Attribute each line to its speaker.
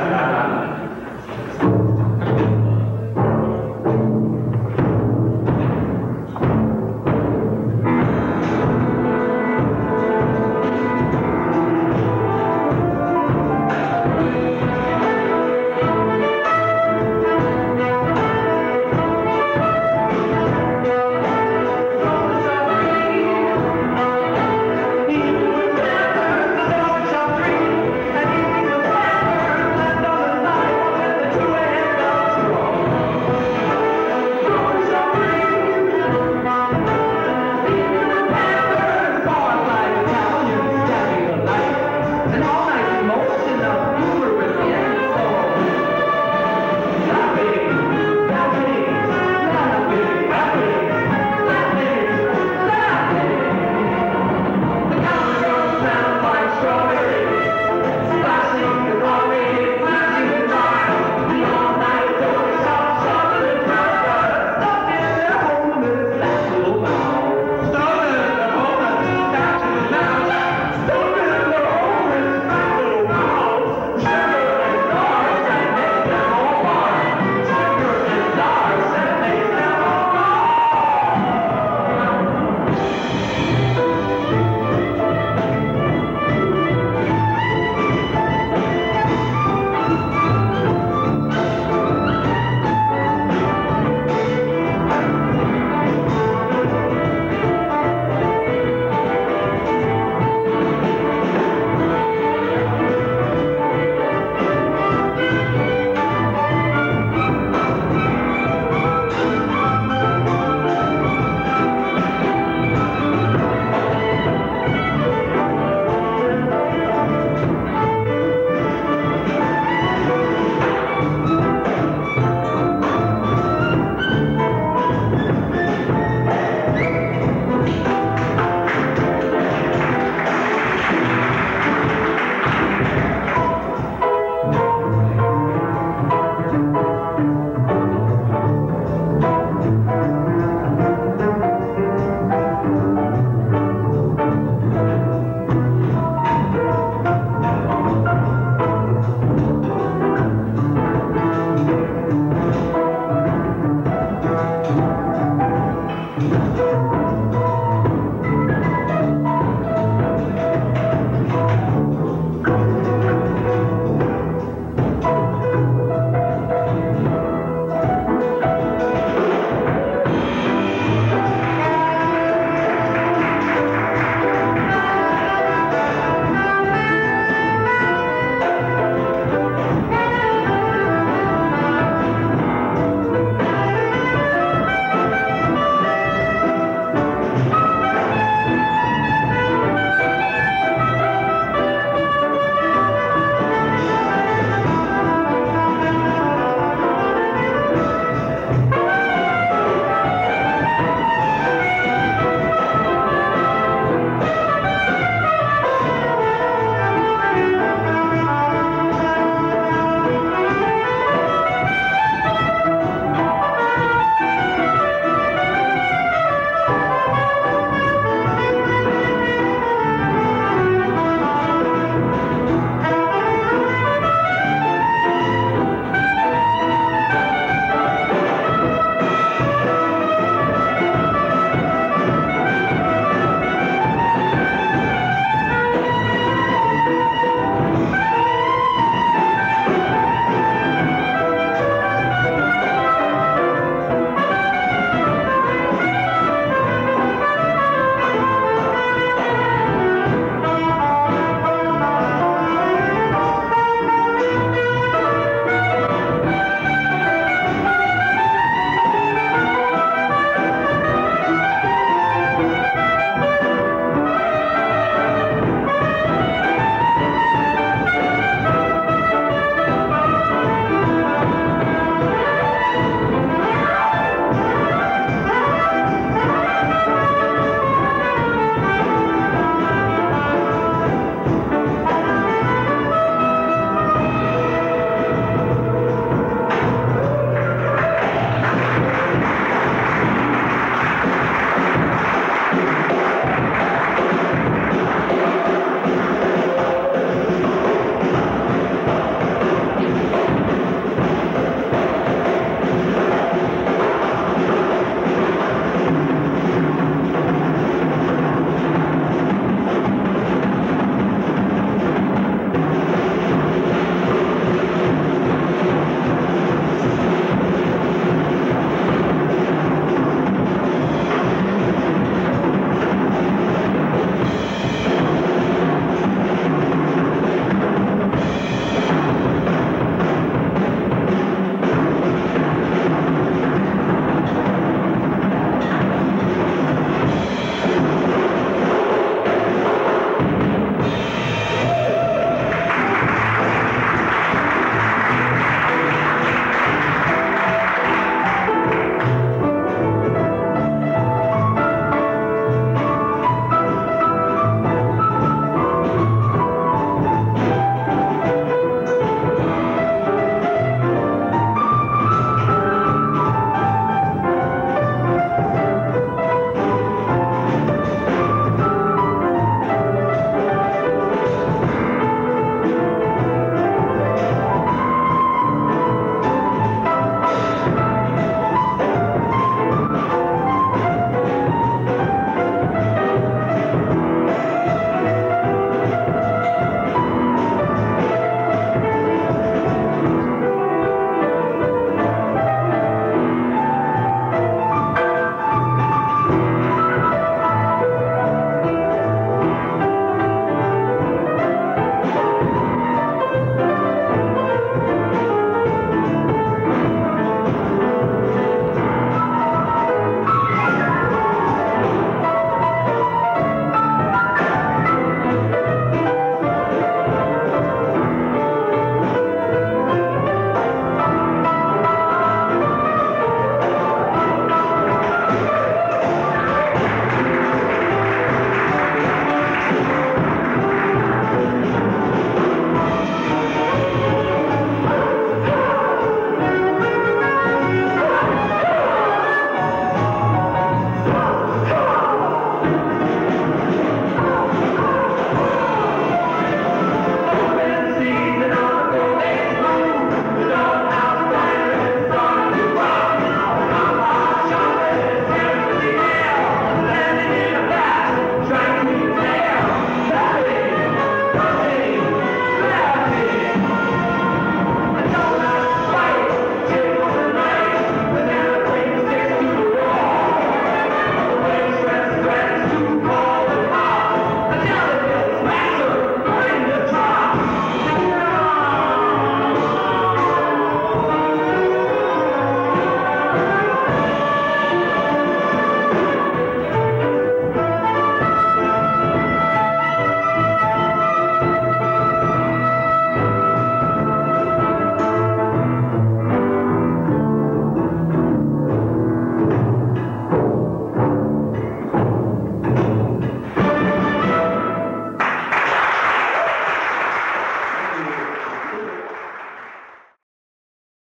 Speaker 1: Ajá.